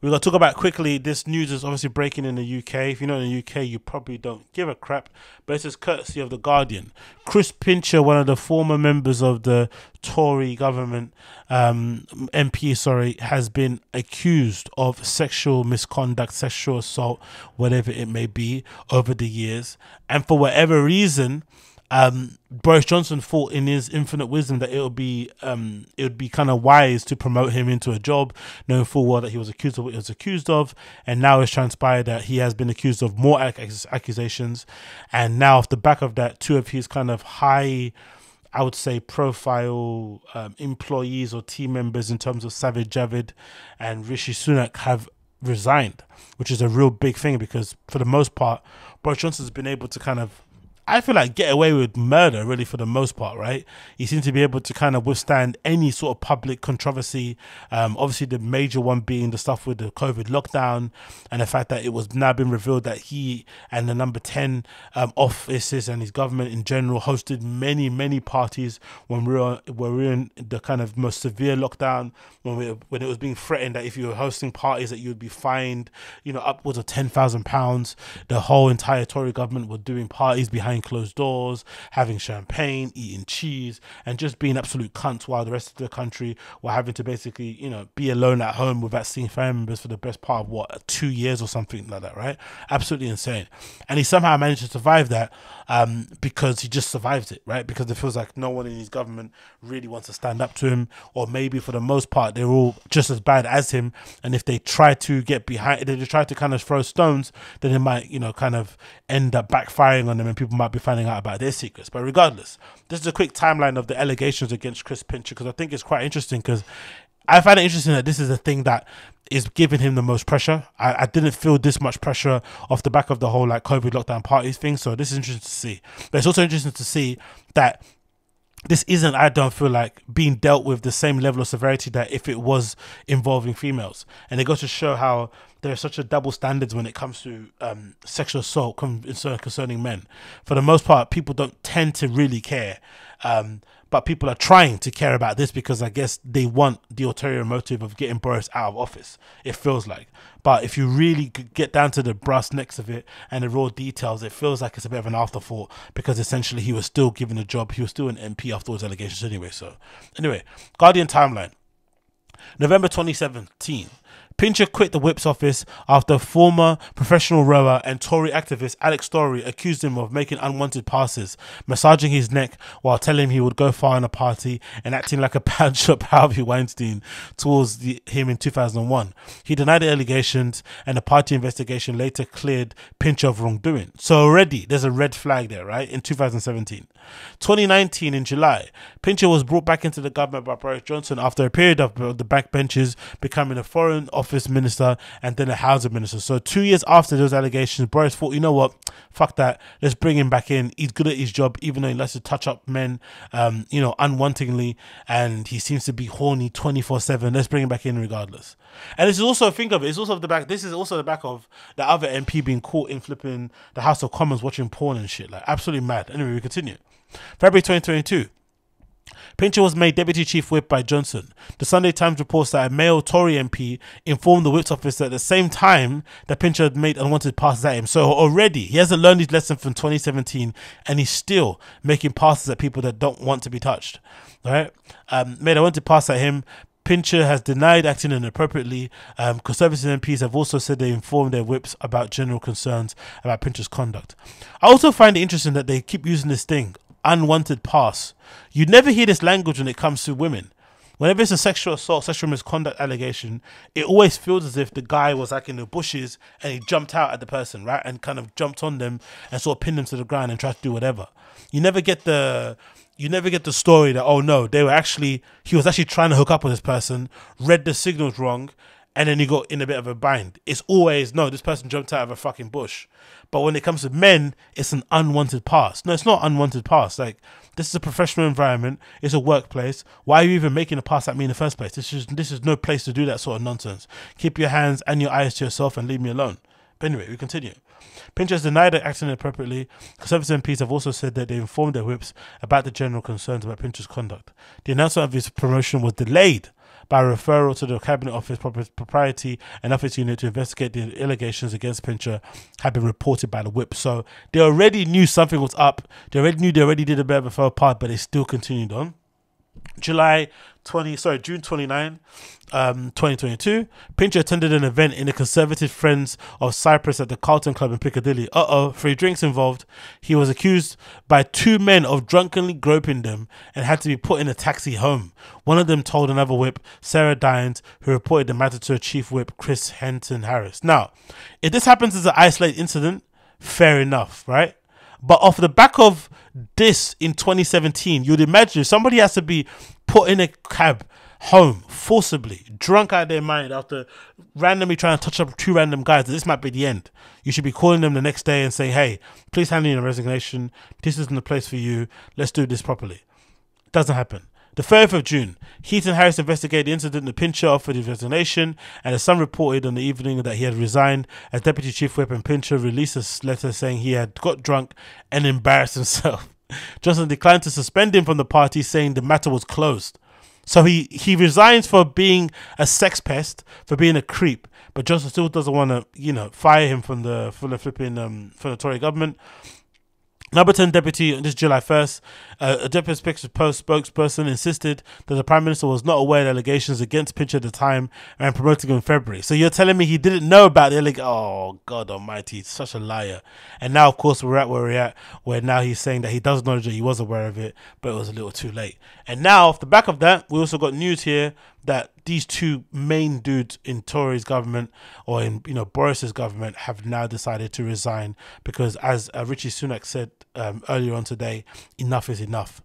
we're gonna talk about quickly. This news is obviously breaking in the UK. If you're not in the UK, you probably don't give a crap. But this is courtesy of the Guardian. Chris Pincher, one of the former members of the Tory government, um, MP, sorry, has been accused of sexual misconduct, sexual assault, whatever it may be, over the years, and for whatever reason um, Boris Johnson thought in his infinite wisdom that it would be um, it would be kind of wise to promote him into a job, knowing full well that he was accused of what he was accused of, and now it's transpired that he has been accused of more ac- accusations, and now off the back of that, two of his kind of high. I would say profile um, employees or team members in terms of Sajid Javid and Rishi Sunak have resigned, which is a real big thing because for the most part, Boris Johnson's been able to kind of I feel like get away with murder really for the most part, right? He seems to be able to kind of withstand any sort of public controversy. Um, obviously, the major one being the stuff with the COVID lockdown and the fact that it was now been revealed that he and the number 10 um, offices and his government in general hosted many, many parties when we were, when we were in the kind of most severe lockdown, when, we, when it was being threatened that if you were hosting parties that you would be fined, you know, upwards of £10,000. The whole entire Tory government were doing parties behind behind closed doors, having champagne, eating cheese, and just being absolute cunts while the rest of the country were having to basically, you know, be alone at home without seeing family members for the best part of what, two years or something like that, right? Absolutely insane. And he somehow managed to survive that um, because he just survived it, right? Because it feels like no one in his government really wants to stand up to him, or maybe for the most part, they're all just as bad as him. And if they try to get behind, they try to kind of throw stones, then it might, you know, kind of end up backfiring on them and people might be finding out about their secrets. But regardless, this is a quick timeline of the allegations against Chris Pincher because I think it's quite interesting because I find it interesting that this is a thing that is giving him the most pressure. I, I, didn't feel this much pressure off the back of the whole like COVID lockdown parties thing. So this is interesting to see. But it's also interesting to see that this isn't, I don't feel like, being dealt with the same level of severity that if it was involving females. And it goes to show how there's such a double standards when it comes to um, sexual assault concerning men. For the most part, people don't tend to really care. Um, but people are trying to care about this because I guess they want the ulterior motive of getting Boris out of office. It feels like, but if you really get down to the brass necks of it and the raw details, it feels like it's a bit of an afterthought because essentially he was still given a job. He was still an MP after those allegations anyway. So, anyway, Guardian timeline, November 2017. Pincher quit the whip's office after former professional rower and Tory activist Alex Story accused him of making unwanted passes, massaging his neck while telling him he would go far in a party and acting like a pound shop Harvey Weinstein towards the, him in 2001. He denied the allegations and the party investigation later cleared Pincher of wrongdoing. So already there's a red flag there, right? In 2017. 2019 in July, Pincher was brought back into the government by Boris Johnson after a period of the backbenches becoming a foreign office minister and then a housing minister. So two years after those allegations, Boris thought, you know what, fuck that, let's bring him back in. He's good at his job, even though he likes to touch up men, um, you know, unwantingly, and he seems to be horny 24 7. Let's bring him back in regardless. And this is also, think of it, it's also the back, this is also the back of the other MP being caught in flipping the House of Commons watching porn and shit. Like, absolutely mad. Anyway, we continue. February 2022. Pincher was made deputy chief whip by Johnson. The Sunday Times reports that a male Tory MP informed the whip's office at the same time that Pincher had made unwanted passes at him. So already he hasn't learned his lesson from 2017, and he's still making passes at people that don't want to be touched. All right, um, made a wanted pass at him. Pincher has denied acting inappropriately. Um, Conservative MPs have also said they informed their whips about general concerns about Pincher's conduct. I also find it interesting that they keep using this thing unwanted pass. You never hear this language when it comes to women. Whenever it's a sexual assault, sexual misconduct allegation, it always feels as if the guy was like in the bushes and he jumped out at the person, right? And kind of jumped on them and sort of pinned them to the ground and tried to do whatever. You never get the you never get the story that oh no, they were actually he was actually trying to hook up with this person, read the signals wrong, and then he got in a bit of a bind. It's always no, this person jumped out of a fucking bush. But when it comes to men, it's an unwanted pass. No, it's not unwanted pass. Like this is a professional environment. It's a workplace. Why are you even making a pass at me in the first place? This is this is no place to do that sort of nonsense. Keep your hands and your eyes to yourself and leave me alone. But anyway, we continue. Pincher has denied that acting inappropriately. Conservative MPs have also said that they informed their whips about the general concerns about Pincher's conduct. The announcement of his promotion was delayed by referral to the Cabinet Office Propriety and Office Unit to investigate the allegations against Pincher had been reported by the whip. So they already knew something was up. They already knew they already did a bit of a faux part, but they still continued on. July 20, sorry, June 29, um, 2022, Pincher attended an event in the Conservative Friends of Cyprus at the Carlton Club in Piccadilly. Uh oh, three drinks involved. He was accused by two men of drunkenly groping them and had to be put in a taxi home. One of them told another whip, Sarah Dines, who reported the matter to chief whip, Chris Heaton-Harris. Now, if this happens as an isolated incident, fair enough, right? But off the back of this in 2017, you'd imagine somebody has to be put in a cab home forcibly, drunk out of their mind after randomly trying to touch up two random guys. This might be the end. You should be calling them the next day and saying, "Hey, please hand in a resignation. This isn't the place for you. Let's do this properly." Doesn't happen. The 3rd of June, Heaton-Harris investigated the incident. The Pincher offered his resignation, and the Sun reported on the evening that he had resigned as Deputy Chief Whip. And Pincher released a letter saying he had got drunk and embarrassed himself. Johnson declined to suspend him from the party, saying the matter was closed. So he, he resigns for being a sex pest, for being a creep, but Johnson still doesn't want to, you know, fire him from the from the flipping um from the Tory government. Number 10 deputy, this July 1st, uh, a deputy post spokesperson insisted that the Prime Minister was not aware of allegations against Pincher at the time and promoting him in February. So you're telling me he didn't know about the allegation? Oh, God almighty, such a liar. And now, of course, we're at where we're at, where now he's saying that he does know that he was aware of it, but it was a little too late. And now, off the back of that, we also got news here that these two main dudes in Tory's government or in you know Boris's government have now decided to resign because, as uh, Rishi Sunak said um, earlier on today, enough is enough.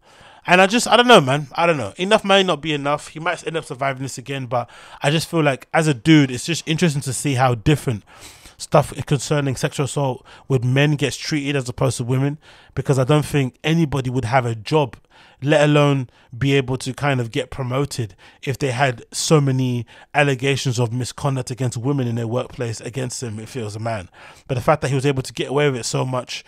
And I just, I don't know, man. I don't know. Enough may not be enough. He might end up surviving this again, but I just feel like, as a dude, it's just interesting to see how different stuff concerning sexual assault with men gets treated as opposed to women because I don't think anybody would have a job let alone be able to kind of get promoted if they had so many allegations of misconduct against women in their workplace against him if he was a man. But the fact that he was able to get away with it so much,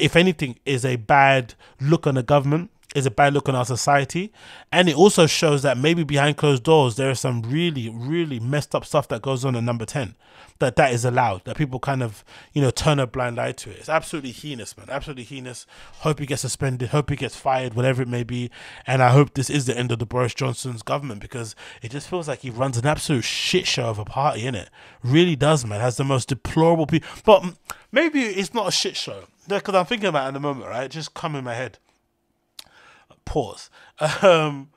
if anything, is a bad look on the government is a bad look on our society. And it also shows that maybe behind closed doors, there is some really, really messed up stuff that goes on at number 10 that that is allowed, that people kind of, you know, turn a blind eye to it. It's absolutely heinous, man. Absolutely heinous. Hope he gets suspended. Hope he gets fired, whatever it may be. And I hope this is the end of the Boris Johnson's government because it just feels like he runs an absolute shit show of a party, in it. Really does, man. Has the most deplorable people. But maybe it's not a shit show. Because I'm thinking about it in the moment, right? just come in my head pause. Um,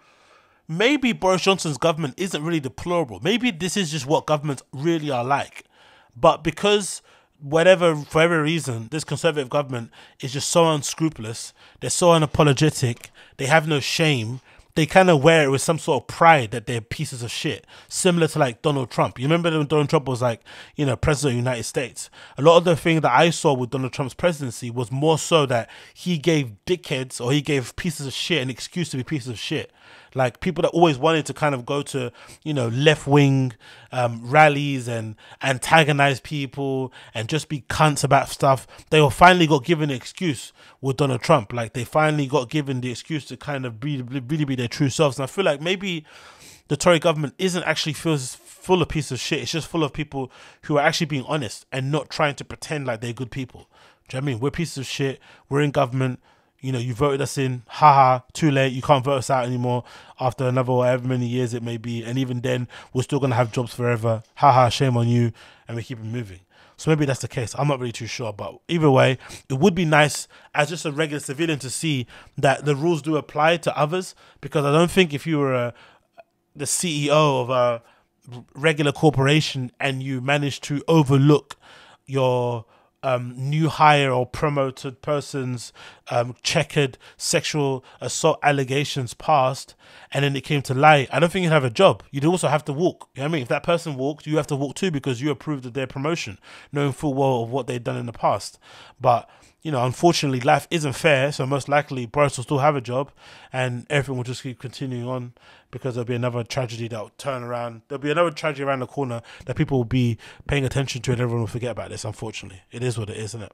maybe Boris Johnson's government isn't really deplorable. Maybe this is just what governments really are like. But because whatever for every reason, this conservative government is just so unscrupulous, they're so unapologetic, they have no shame, they kind of wear it with some sort of pride that they're pieces of shit, similar to like Donald Trump. You remember when Donald Trump was like, you know, president of the United States? A lot of the thing that I saw with Donald Trump's presidency was more so that he gave dickheads or he gave pieces of shit an excuse to be pieces of shit like people that always wanted to kind of go to you know left wing um, rallies and antagonize people and just be cunts about stuff they were finally got given an excuse with donald trump. Like they finally got given the excuse to kind of be really be their true selves. And i feel like maybe the tory government isn't actually feels full of pieces of shit. It's just full of people who are actually being honest and not trying to pretend like they're good people. Do you know I mean? We're pieces of shit. We're in government you know, you voted us in, haha, too late, you can't vote us out anymore after another however many years it may be. And even then, we're still going to have jobs forever. Haha, shame on you. And we keep it moving. So maybe that's the case. I'm not really too sure. But either way, it would be nice as just a regular civilian to see that the rules do apply to others. Because I don't think if you were a, the CEO of a regular corporation and you managed to overlook your um, new hire or promoted person's um, checkered sexual assault allegations passed and then it came to light, I don't think you'd have a job. You'd also have to walk. You know what I mean? If that person walked, you have to walk too because you approved of their promotion, knowing full well of what they'd done in the past. But you know, unfortunately, life isn't fair. So most likely, Boris will still have a job, and everything will just keep continuing on because there'll be another tragedy that will turn around. There'll be another tragedy around the corner that people will be paying attention to, and everyone will forget about this. Unfortunately, it is what it is, isn't it?